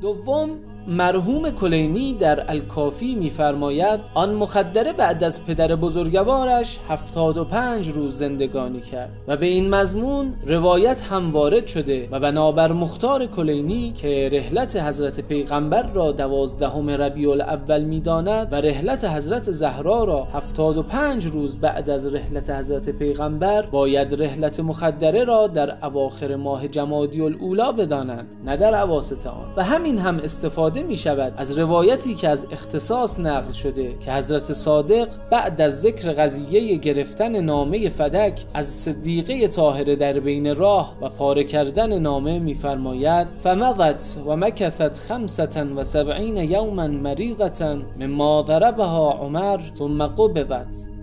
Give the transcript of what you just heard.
دوم مرحوم کلینی در الکافی میفرماید آن مخدره بعد از پدر بزرگوارش هفتاد و پنج روز زندگانی کرد و به این مضمون روایت هم وارد شده و بنابر مختار کلینی که رحلت حضرت پیغمبر را دوازدهم ربیع الاول می‌داند و رحلت حضرت زهرا را هفتاد و پنج روز بعد از رحلت حضرت پیغمبر باید رحلت مخدره را در اواخر ماه جمادی الاولا بدانند نه در عواسط آن. و همین هم استفاده می شود از روایتی که از اختصاص نقل شده که حضرت صادق بعد از ذکر قضیه گرفتن نامه فدک از صدیقه طاهره در بین راه و پاره کردن نامه میفرماید فمضت و مکثت خمسة و سبعین یوما مریضة مما ضربها عمر ثم قبضت.